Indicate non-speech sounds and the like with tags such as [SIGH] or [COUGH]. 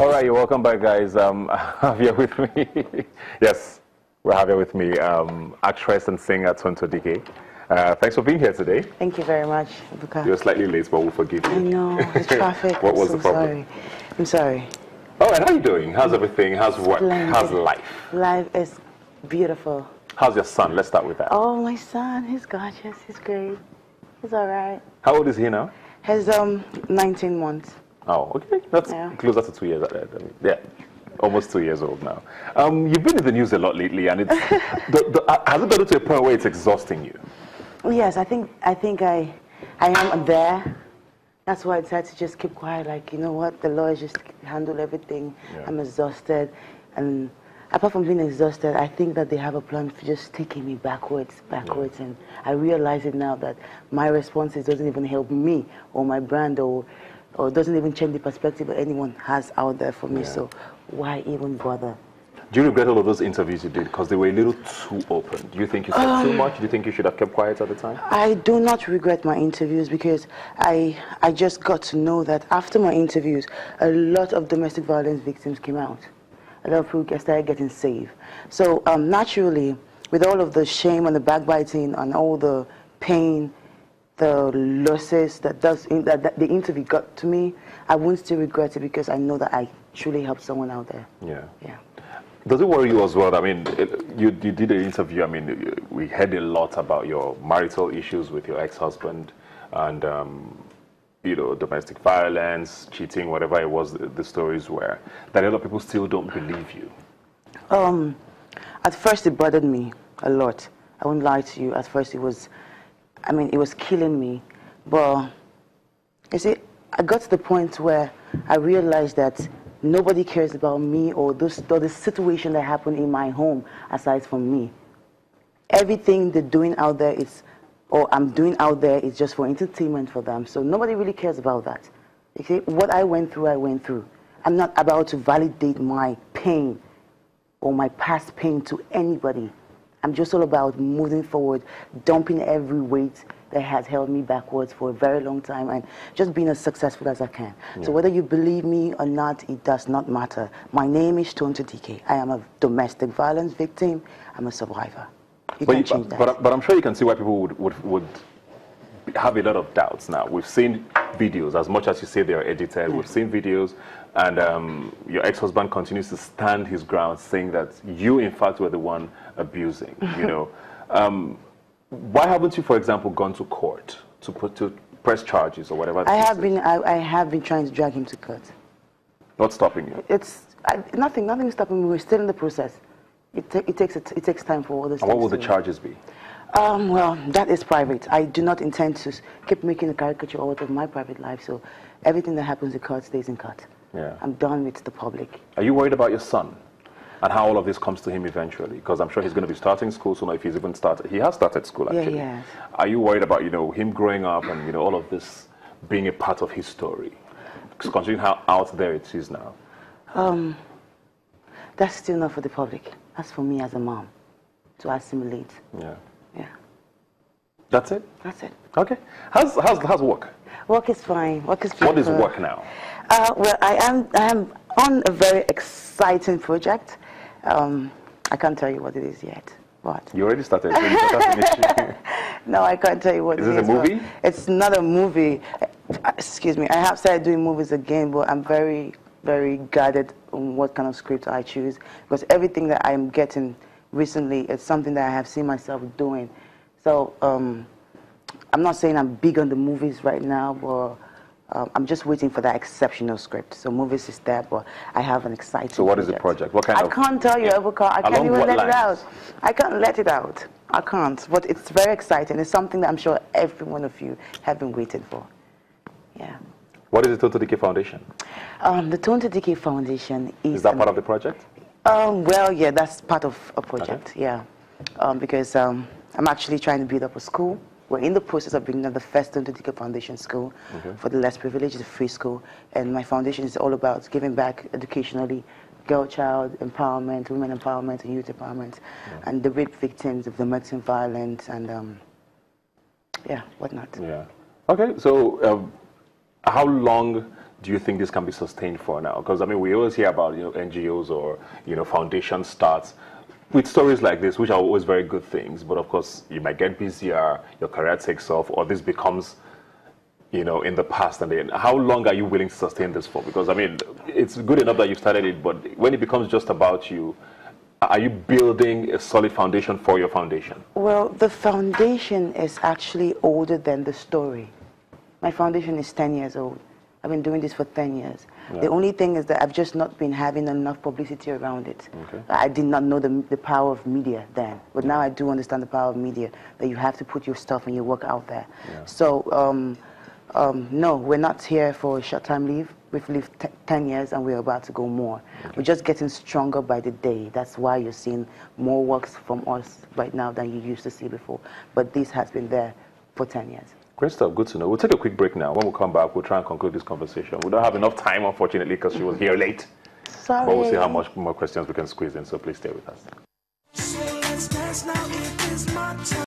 All right, you're welcome back, guys. Um, [LAUGHS] have here with me, [LAUGHS] yes, we have here with me um, actress and singer Tonto Dikeh. Uh, thanks for being here today. Thank you very much, Buka. You're slightly late, but we'll forgive you. I know, the [LAUGHS] traffic. what was I'm the problem? Sorry. I'm sorry. Oh, and how are you doing? How's everything? How's work? Splendid. How's life? Life is beautiful. How's your son? Let's start with that. Oh, my son, he's gorgeous. He's great. He's all right. How old is he now? He's um 19 months. Oh, okay. That's Yeah. closer to two years. Yeah, almost two years old now. Um, you've been in the news a lot lately, and it's [LAUGHS] the, the, uh, has it gotten to a point where it's exhausting you? Yes, I think I think I I am there. That's why I decided to just keep quiet. Like you know what, the lawyers just handle everything. Yeah. I'm exhausted, and apart from being exhausted, I think that they have a plan for just taking me backwards, backwards. And I realize it now that my responses doesn't even help me or my brand or or doesn't even change the perspective anyone has out there for me. Yeah. So why even bother? Do you regret all of those interviews you did because they were a little too open? Do you think you said Um, too much? Do you think you should have kept quiet at the time? I do not regret my interviews because I I just got to know that after my interviews, a lot of domestic violence victims came out. A lot of people started getting saved. So um, naturally, with all of the shame and the backbiting and all the pain, the losses that does that, that the interview got to me, I won't still regret it because I know that I truly helped someone out there. Yeah. Yeah. Does it worry you as well? I mean, it, you, you did an interview. I mean, we heard a lot about your marital issues with your ex-husband and, um, you know, domestic violence, cheating, whatever it was the, the stories were. That a lot of people still don't believe you. Um, at first it bothered me a lot. I won't lie to you. At first it was, I mean, it was killing me. But you see, I got to the point where I realized that nobody cares about me or, this, or the situation that happened in my home aside from me. Everything they're doing out there is, or I'm doing out there is just for entertainment for them. So nobody really cares about that. You see, what I went through, I went through. I'm not about to validate my pain or my past pain to anybody. I'm just all about moving forward, dumping every weight that has held me backwards for a very long time and just being as successful as I can. So whether you believe me or not, it does not matter. My name is Tonto Dikeh. I am a domestic violence victim. I'm a survivor. You But, can you- change that. but, but I'm sure you can see why people would, would, would have a lot of doubts now. We've seen videos, as much as you say they are edited, we've seen videos, and um, your ex-husband continues to stand his ground, saying that you, in fact, were the one abusing. You know, [LAUGHS] um, why haven't you, for example, gone to court to put to press charges or whatever? I have been, I, I have been trying to drag him to court. not stopping you. It's I, nothing, nothing is stopping me. We're still in the process. It, ta- it takes it, it takes time for all this. And what will the charges be? Um, well, that is private. I do not intend to keep making a caricature out of my private life. So everything that happens in court stays in court. Yeah. I'm done with the public. Are you worried about your son and how all of this comes to him eventually? Because I'm sure he's going to be starting school soon, or if he's even started. He has started school actually. he has. Are you worried about you know him growing up and you know all of this being a part of his story, considering how out there it is now? um, That's still not for the public. That's for me as a mom to assimilate. Yeah. That's it. that's it. Okay. How's how's how's work? Work is fine. Work is beautiful. What is work now? Uh, well, I am, I am on a very exciting project. Um, I can't tell you what it is yet. What? You already started. so you better. No, I can't tell you what Is it this a movie? It's not a movie. Uh, Excuse me. I have started doing movies again, but I'm very, very guarded on what kind of script I choose because everything that I'm getting recently is something that I have seen myself doing. So um, I'm not saying I'm big on the movies right now, but um, I'm just waiting for that exceptional script. So movies is there, but I have an exciting. So what is the project? What kind I of- can't tell you, Yeah. I can't Along even let it out. I can't let it out. I can't. But it's very exciting. It's something that I'm sure every one of you have been waiting for. Yeah. what is the Tonto Dikeh Foundation? Um, the Tonto Dikeh Foundation is. Is that part of the project? Um, well, yeah, that's part of a project. Yeah. Um, because um, I'm actually trying to build up a school. We're in the process of building up the first Dikeh Foundation school for the less privileged. It's a free school, and my foundation is all about giving back educationally, girl child empowerment, women empowerment, and youth empowerment, and the rape victims of the domestic violence, and um, yeah, whatnot. Yeah. Okay. So, um, how long do you think this can be sustained for now? Because I mean, we always hear about you know NGOs or you know foundation starts with stories like this, which are always very good things. But of course, you might get busier, your career takes off, or this becomes you know in the past. And then, how long are you willing to sustain this for? Because I mean, it's good enough that you started it, but when it becomes just about you. Are you building a solid foundation for your foundation? Well, the foundation is actually older than the story. My foundation is 10 years old. I've been doing this for 10 years. Yeah. The only thing is that I've just not been having enough publicity around it. Okay. I did not know the, the power of media then, but now I do understand the power of media, that you have to put your stuff and your work out there. Yeah. So, um, um, no, we're not here for a short-time leave. We've lived 10 years and we're about to go more. Okay. We're just getting stronger by the day. That's why you're seeing more works from us right now than you used to see before. But this has been there for 10 years. Great stuff. Good to know. We'll take a quick break now. When we come back, we'll try and conclude this conversation. We don't have enough time, unfortunately, because she was here late. Sorry. But we'll see how much more questions we can squeeze in. So please stay with us.